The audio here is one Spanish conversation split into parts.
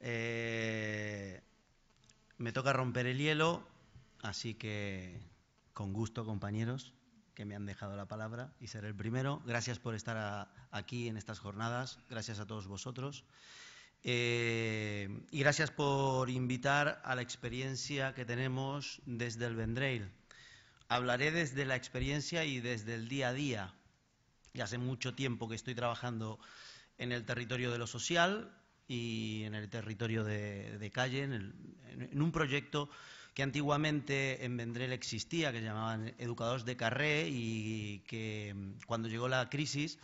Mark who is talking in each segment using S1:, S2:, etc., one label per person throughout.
S1: Eh, me toca romper el hielo, así que con gusto, compañeros, que me han dejado la palabra y ser el primero. Gracias por estar aquí en estas jornadas, gracias a todos vosotros. Eh, y gracias por invitar a la experiencia que tenemos desde el Vendrell. Hablaré desde la experiencia y desde el día a día. Y hace mucho tiempo que estoy trabajando en el territorio de lo social y en el territorio de, calle, en, un proyecto que antiguamente en Vendrell existía, que llamaban Educadores de Carré, y que cuando llegó la crisis,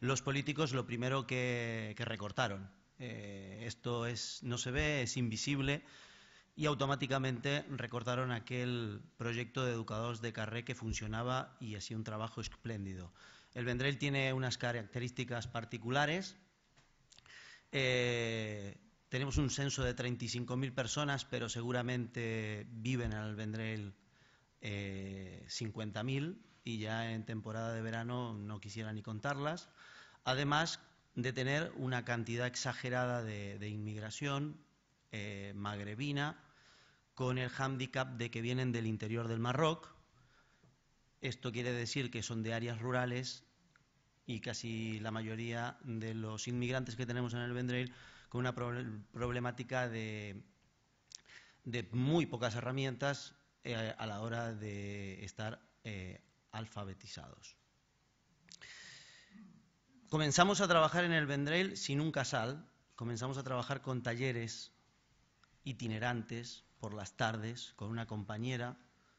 S1: los políticos lo primero que recortaron eh, esto es, no se ve, es invisible, y automáticamente recortaron aquel proyecto de educadores de carré que funcionaba y hacía un trabajo espléndido. El Vendrell tiene unas características particulares. Eh, tenemos un censo de 35.000 personas, pero seguramente viven en el Vendrell eh, 50.000 y ya en temporada de verano no quisiera ni contarlas. Además, de tener una cantidad exagerada de, inmigración eh, magrebina con el hándicap de que vienen del interior del Marroc. Esto quiere decir que son de áreas rurales y casi la mayoría de los inmigrantes que tenemos en el Vendrell con una problemática de, muy pocas herramientas eh, a la hora de estar eh, alfabetizados. Comenzamos a trabajar en el Vendrell sin un casal, comenzamos a trabajar con talleres itinerantes por las tardes, con una compañera,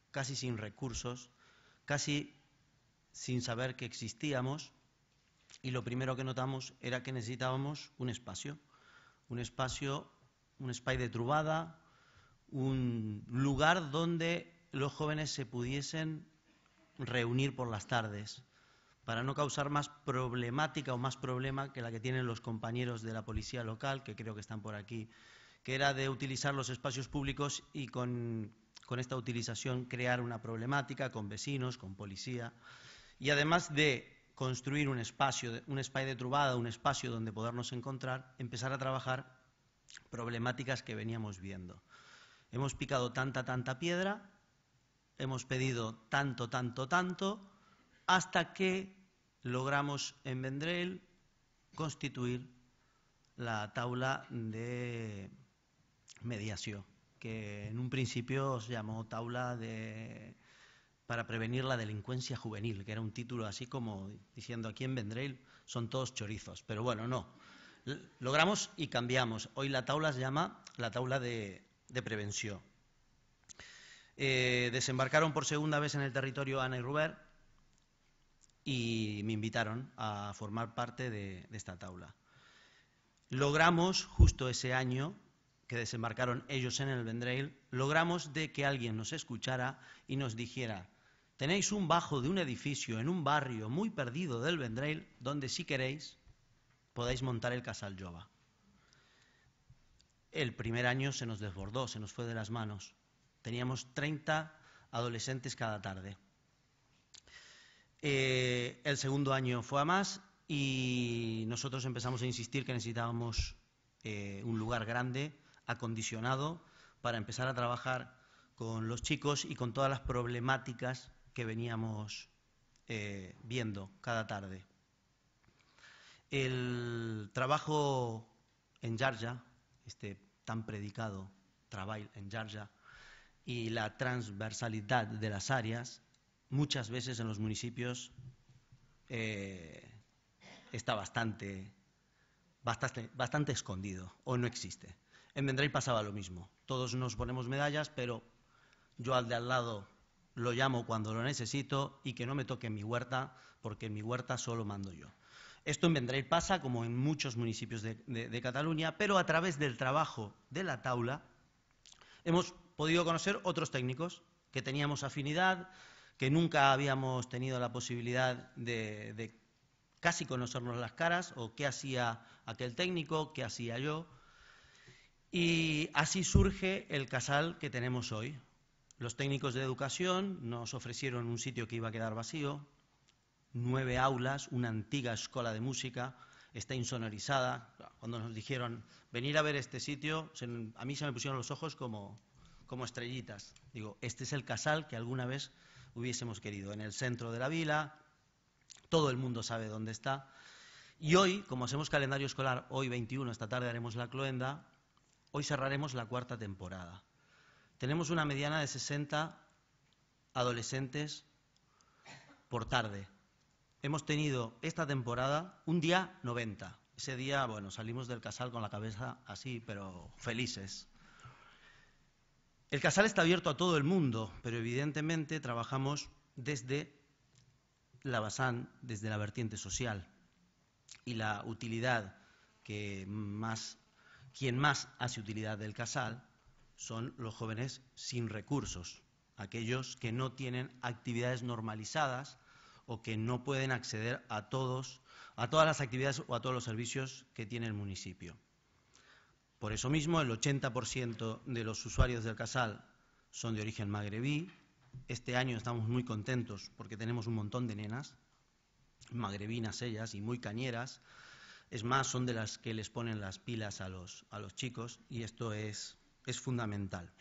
S1: casi sin recursos, casi sin saber que existíamos, y lo primero que notamos era que necesitábamos un espacio, un espacio, un espacio de trubada, un lugar donde los jóvenes se pudiesen reunir por las tardes, para no causar más problemática o más problema que la que tienen los compañeros de la policía local, que creo que están por aquí, que era de utilizar los espacios públicos y con, esta utilización crear una problemática con vecinos, con policía, y además de construir un espacio, un espacio de trubada, un espacio donde podernos encontrar, empezar a trabajar problemáticas que veníamos viendo. Hemos picado tanta, tanta piedra, hemos pedido tanto, tanto, tanto, hasta que logramos en Vendrell constituir la tabla de mediación, que en un principio se llamó tabla de para prevenir la delincuencia juvenil, que era un título así como diciendo aquí en Vendrell son todos chorizos, pero bueno, no. Logramos y cambiamos. Hoy la tabla se llama la tabla de, prevención. Eh, desembarcaron por segunda vez en el territorio Ana y Ruber, y me invitaron a formar parte de, esta tabla. Logramos, justo ese año que desembarcaron ellos en el Vendrell, logramos de que alguien nos escuchara y nos dijera, tenéis un bajo de un edificio en un barrio muy perdido del Vendrell, donde si queréis podéis montar el Casal Jova. El primer año se nos desbordó, se nos fue de las manos. Teníamos 30 adolescentes cada tarde. Eh, el segundo año fue a más y nosotros empezamos a insistir que necesitábamos eh, un lugar grande, acondicionado, para empezar a trabajar con los chicos y con todas las problemáticas que veníamos eh, viendo cada tarde. El trabajo en Yarja, este tan predicado trabajo en Yarja, y la transversalidad de las áreas muchas veces en los municipios eh, está bastante, bastante, bastante escondido o no existe. En Vendrell pasaba lo mismo. Todos nos ponemos medallas, pero yo al de al lado lo llamo cuando lo necesito y que no me toque en mi huerta, porque en mi huerta solo mando yo. Esto en Vendrell pasa, como en muchos municipios de, Cataluña, pero a través del trabajo de la taula hemos podido conocer otros técnicos que teníamos afinidad, que nunca habíamos tenido la posibilidad de, casi conocernos las caras o qué hacía aquel técnico, qué hacía yo. Y así surge el casal que tenemos hoy. Los técnicos de educación nos ofrecieron un sitio que iba a quedar vacío, nueve aulas, una antigua escuela de música, está insonorizada. Cuando nos dijeron venir a ver este sitio, a mí se me pusieron los ojos como, como estrellitas. Digo, este es el casal que alguna vez hubiésemos querido, en el centro de la vila, todo el mundo sabe dónde está. Y hoy, como hacemos calendario escolar, hoy 21, esta tarde haremos la cloenda, hoy cerraremos la cuarta temporada. Tenemos una mediana de 60 adolescentes por tarde. Hemos tenido esta temporada un día 90. Ese día, bueno, salimos del casal con la cabeza así, pero felices. El casal está abierto a todo el mundo, pero evidentemente trabajamos desde la basán, desde la vertiente social. Y la utilidad que más, quien más hace utilidad del casal son los jóvenes sin recursos, aquellos que no tienen actividades normalizadas o que no pueden acceder a todos, a todas las actividades o a todos los servicios que tiene el municipio. Por eso mismo, el 80% de los usuarios del Casal son de origen magrebí. Este año estamos muy contentos porque tenemos un montón de nenas, magrebinas ellas y muy cañeras. Es más, son de las que les ponen las pilas a los, a los chicos y esto es, es fundamental.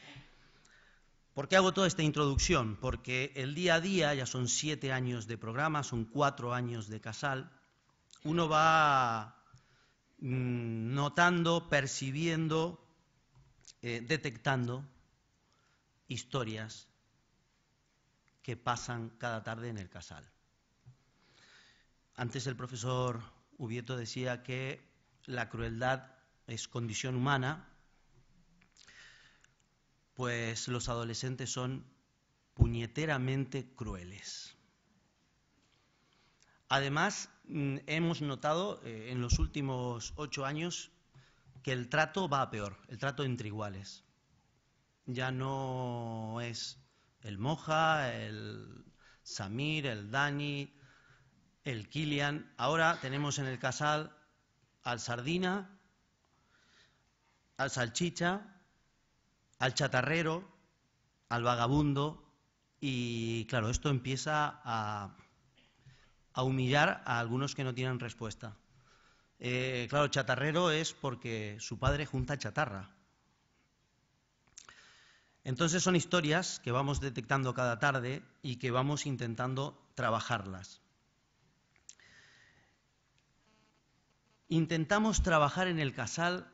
S1: ¿Por qué hago toda esta introducción? Porque el día a día, ya son siete años de programa, son cuatro años de casal, uno va mm, notando, percibiendo, eh, detectando historias que pasan cada tarde en el casal. Antes el profesor Ubieto decía que la crueldad es condición humana pues los adolescentes son puñeteramente crueles. Además, mm, hemos notado eh, en los últimos ocho años que el trato va a peor, el trato entre iguales. Ya no es el Moja, el Samir, el Dani, el Kilian. Ahora tenemos en el casal al Sardina, al Salchicha al chatarrero, al vagabundo, y claro, esto empieza a, humillar a algunos que no tienen respuesta. Eh, claro, chatarrero es porque su padre junta chatarra. Entonces son historias que vamos detectando cada tarde y que vamos intentando trabajarlas. Intentamos trabajar en el casal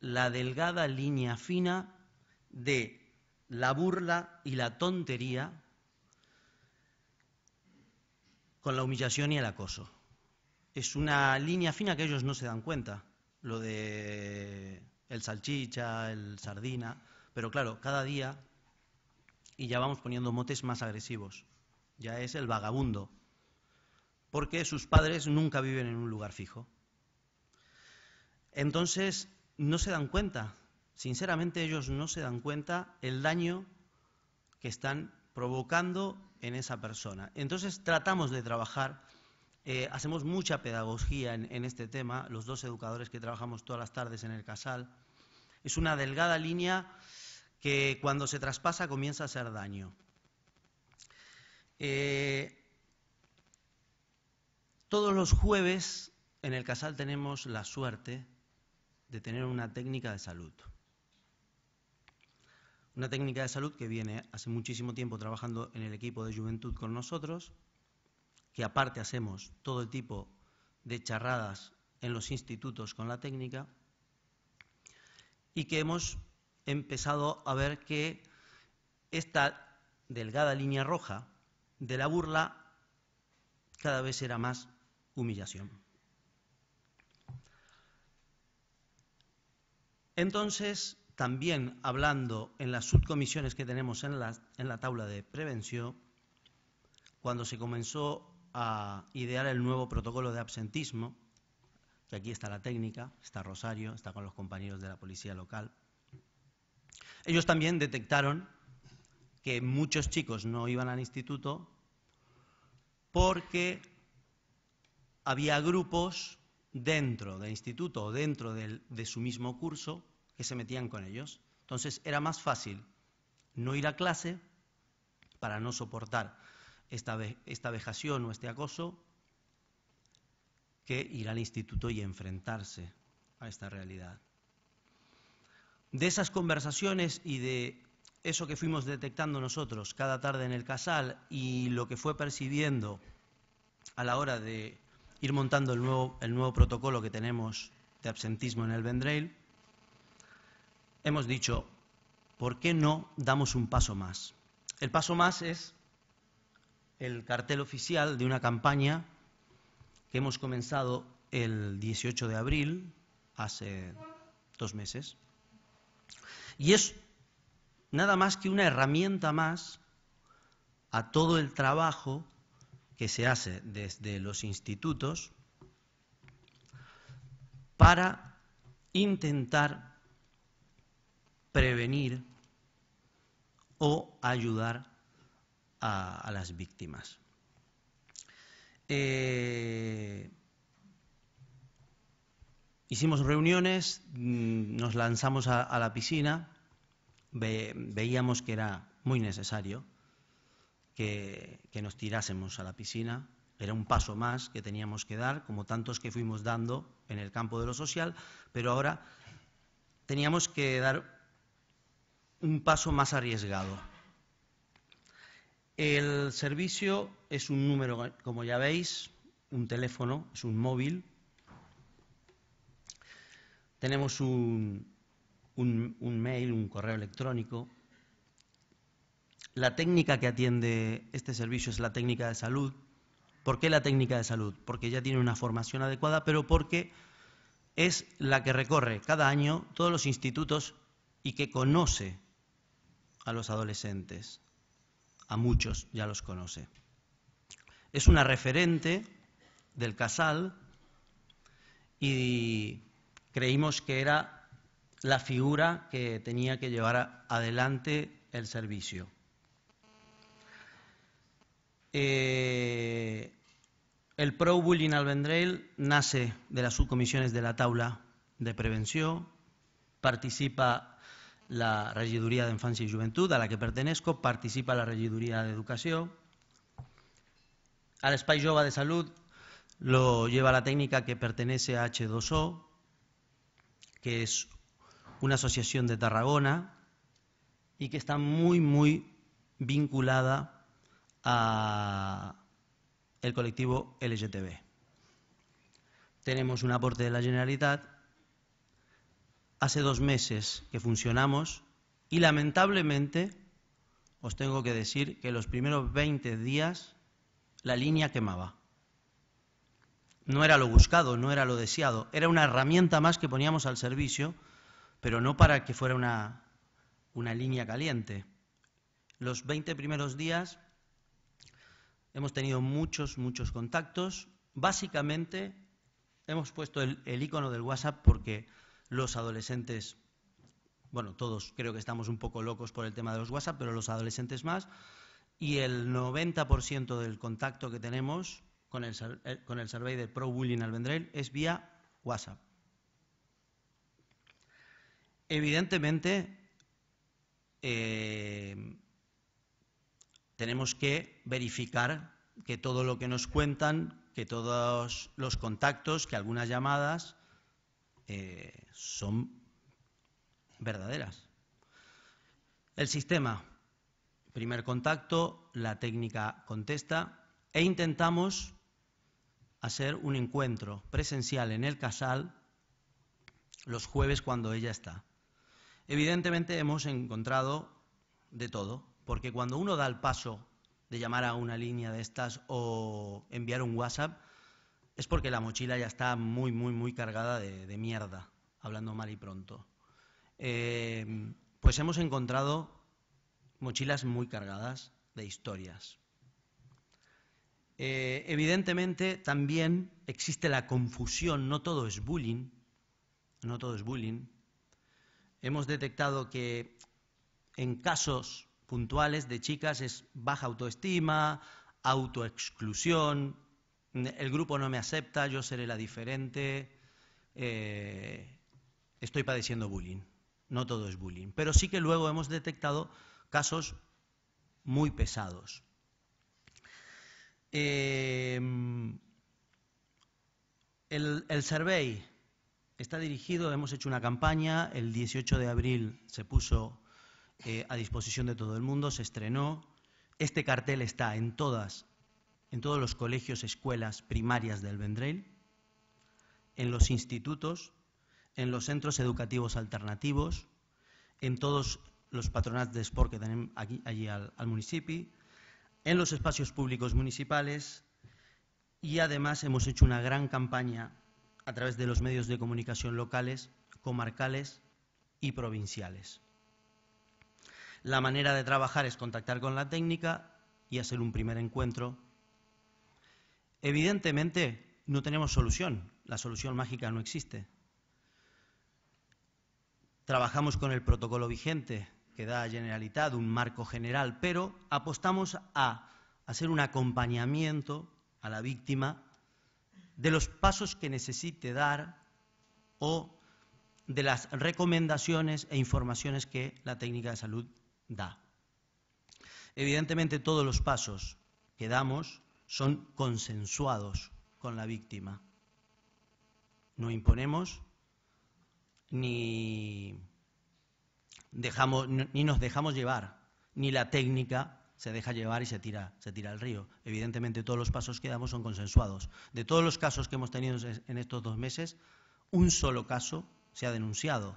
S1: la delgada línea fina de la burla y la tontería con la humillación y el acoso. Es una línea fina que ellos no se dan cuenta, lo de el salchicha, el sardina, pero claro, cada día y ya vamos poniendo motes más agresivos. Ya es el vagabundo, porque sus padres nunca viven en un lugar fijo. Entonces, no se dan cuenta sinceramente ellos no se dan cuenta el daño que están provocando en esa persona. Entonces tratamos de trabajar, eh, hacemos mucha pedagogía en, este tema, los dos educadores que trabajamos todas las tardes en el casal. Es una delgada línea que cuando se traspasa comienza a hacer daño. Eh, todos los jueves en el casal tenemos la suerte de tener una técnica de salud. Una técnica de salud que viene hace muchísimo tiempo trabajando en el equipo de juventud con nosotros, que aparte hacemos todo el tipo de charradas en los institutos con la técnica y que hemos empezado a ver que esta delgada línea roja de la burla cada vez era más humillación. Entonces, también hablando en las subcomisiones que tenemos en la, en la tabla de prevención, cuando se comenzó a idear el nuevo protocolo de absentismo, que aquí está la técnica, está Rosario, está con los compañeros de la policía local, ellos también detectaron que muchos chicos no iban al instituto porque había grupos dentro del instituto o dentro de su mismo curso que se metían con ellos. Entonces era más fácil no ir a clase para no soportar esta, esta vejación o este acoso que ir al instituto y enfrentarse a esta realidad. De esas conversaciones y de eso que fuimos detectando nosotros cada tarde en el casal y lo que fue percibiendo a la hora de ir montando el nuevo, el nuevo protocolo que tenemos de absentismo en el Vendrell, hemos dicho, ¿por qué no damos un paso más? El paso más es el cartel oficial de una campaña que hemos comenzado el 18 de abril, hace dos meses, y es nada más que una herramienta más a todo el trabajo que se hace desde los institutos para intentar prevenir o ayudar a, las víctimas. Eh, hicimos reuniones, mm, nos lanzamos a, la piscina, veíamos que era muy necesario que, que, nos tirásemos a la piscina. Era un paso más que teníamos que dar, como tantos que fuimos dando en el campo de lo social, pero ahora teníamos que dar un paso más arriesgado. El servicio es un número, como ya veis, un teléfono, es un móvil. Tenemos un, un, mail, un correo electrónico. La técnica que atiende este servicio es la técnica de salud. ¿Por qué la técnica de salud? Porque ya tiene una formación adecuada, pero porque es la que recorre cada año todos los institutos y que conoce a los adolescentes. A muchos ya los conoce. Es una referente del casal y creímos que era la figura que tenía que llevar adelante el servicio. Eh, el Pro Bullying al Vendrell nace de las subcomisiones de la taula de prevención, participa la regiduría de Infancia y Juventud, a la que pertenezco, participa la regiduría de Educación. Al Espai Jove de Salud lo lleva la técnica que pertenece a H2O, que es una asociación de Tarragona y que está muy, muy vinculada a el colectivo LGTB. Tenemos un aporte de la Generalitat hace dos meses que funcionamos y lamentablemente os tengo que decir que los primeros 20 días la línea quemaba. No era lo buscado, no era lo deseado, era una herramienta más que poníamos al servicio, pero no para que fuera una, una línea caliente. Los 20 primeros días hemos tenido muchos, muchos contactos. Básicamente hemos puesto el, el icono del WhatsApp porque los adolescentes, bueno, todos creo que estamos un poco locos por el tema de los WhatsApp, pero los adolescentes más, y el 90% del contacto que tenemos con el, eh, con el survey de Pro Bullying al Vendrell es vía WhatsApp. Evidentemente, eh, tenemos que verificar que todo lo que nos cuentan, que todos los contactos, que algunas llamadas eh, son verdaderas. El sistema, primer contacto, la técnica contesta e intentamos hacer un encuentro presencial en el casal los jueves cuando ella está. Evidentemente hemos encontrado de todo, porque cuando uno da el paso de llamar a una línea de estas o enviar un WhatsApp, es porque la mochila ya está muy, muy, muy cargada de, mierda, hablando mal y pronto. Eh, pues hemos encontrado mochilas muy cargadas de historias. Eh, evidentemente también existe la confusión, no todo es bullying, no todo es bullying. Hemos detectado que en casos puntuales de chicas es baja autoestima, autoexclusión, el grupo no me acepta, yo seré la diferente, eh, estoy padeciendo bullying. No todo es bullying, pero sí que luego hemos detectado casos muy pesados. Eh, El survey está dirigido, hemos hecho una campaña, el 18 de abril se puso eh, a disposición de todo el mundo, se estrenó. Este cartel está en todas, en todos los colegios, escuelas primarias del Vendrell, en los institutos, en los centros educativos alternativos, en todos los patronats de sport que tenemos aquí, allí al, al municipio, en los espacios públicos municipales y además hemos hecho una gran campaña a través de los medios de comunicación locales, comarcales y provinciales. La manera de trabajar es contactar con la técnica y hacer un primer encuentro. Evidentemente no tenemos solución, la solución mágica no existe. Trabajamos con el protocolo vigente que da Generalitat, un marco general, pero apostamos a hacer un acompañamiento a la víctima de los pasos que necesite dar o de las recomendaciones e informaciones que la técnica de salud da. Evidentemente todos los pasos que damos son consensuados con la víctima. No imponemos ni, dejamos, ni nos dejamos llevar, ni la técnica se deja llevar y se tira, se tira al río. Evidentemente todos los pasos que damos son consensuados. De todos los casos que hemos tenido en estos dos meses, un solo caso se ha denunciado.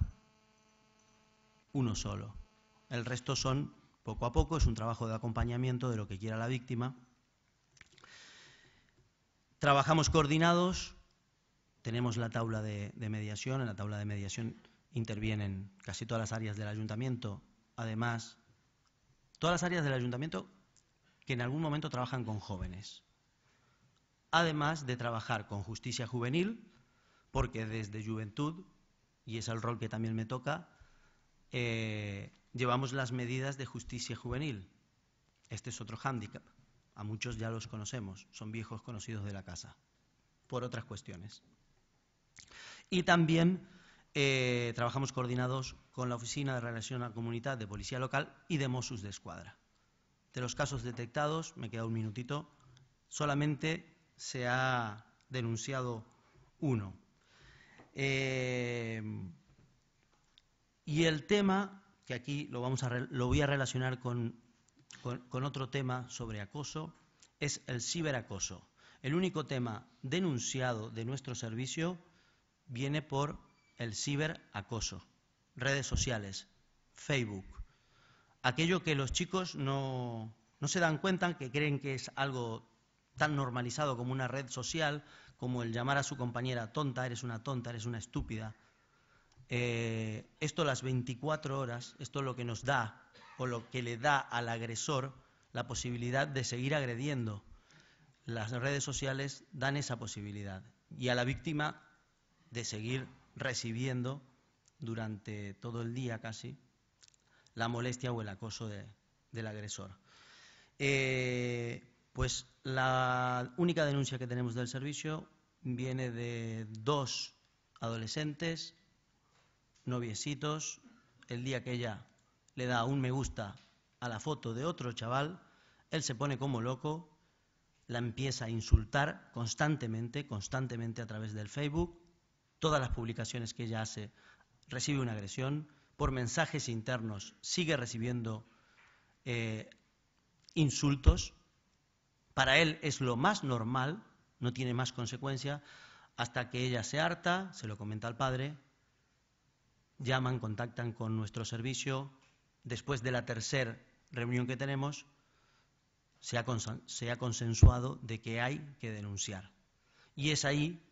S1: Uno solo. El resto son poco a poco, es un trabajo de acompañamiento de lo que quiera la víctima. Trabajamos coordinados, tenemos la tabla de, mediación, en la tabla de mediación intervienen casi todas las áreas del ayuntamiento, además todas las áreas del ayuntamiento que en algún momento trabajan con jóvenes. Además de trabajar con justicia juvenil, porque desde juventud, y es el rol que también me toca, eh, llevamos las medidas de justicia juvenil. Este es otro hándicap. A muchos ya los conocemos, son viejos conocidos de la casa, por otras cuestiones. Y también eh, trabajamos coordinados con la Oficina de Relación a la Comunidad de Policía Local y de Mossos de Escuadra. De los casos detectados, me queda un minutito, solamente se ha denunciado uno. Eh, y el tema, que aquí lo, vamos a, lo voy a relacionar con, con otro tema sobre acoso, es el ciberacoso. El único tema denunciado de nuestro servicio viene por el ciberacoso, redes sociales, Facebook, aquello que los chicos no, no se dan cuenta, que creen que es algo tan normalizado como una red social, como el llamar a su compañera tonta, eres una tonta, eres una estúpida. Eh, esto las 24 horas, esto es lo que nos da o lo que le da al agresor la posibilidad de seguir agrediendo. Las redes sociales dan esa posibilidad y a la víctima de seguir recibiendo durante todo el día casi la molestia o el acoso del agresor. Eh, pues la única denuncia que tenemos del servicio viene de dos adolescentes, noviecitos, el día que ella le da un me gusta a la foto de otro chaval, él se pone como loco, la empieza a insultar constantemente, constantemente a través del Facebook, todas las publicaciones que ella hace recibe una agresión, por mensajes internos sigue recibiendo eh, insultos, para él es lo más normal, no tiene más consecuencia, hasta que ella se harta, se lo comenta al padre, llaman, contactan con nuestro servicio, después de la tercera reunión que tenemos, se ha, se ha consensuado de que hay que denunciar. Y es ahí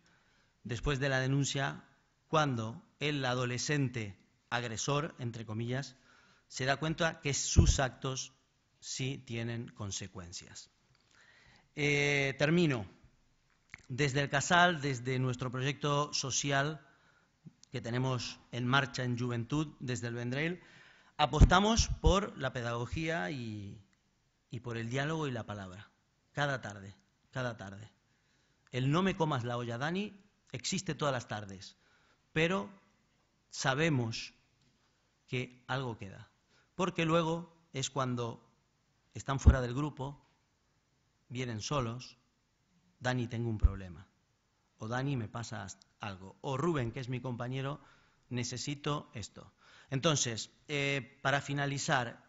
S1: después de la denuncia cuando el adolescente agresor, entre comillas, se da cuenta que sus actos sí tienen consecuencias. Eh, termino. Desde el Casal, desde nuestro proyecto social que tenemos en marcha en Juventud, desde el Vendrell, apostamos por la pedagogía y, y por el diálogo y la palabra, cada tarde, cada tarde. El no me comas la olla, Dani, existe todas las tardes, pero sabemos que algo queda, porque luego es cuando están fuera del grupo, vienen solos, Dani, tengo un problema, o Dani me pasa algo, o Rubén, que es mi compañero, necesito esto. Entonces, eh, para finalizar,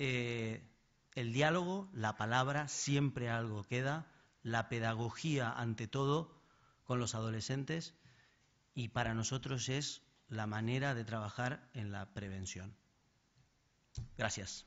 S1: eh, el diálogo, la palabra, siempre algo queda, la pedagogía ante todo con los adolescentes y para nosotros es la manera de trabajar en la prevención. Gracias.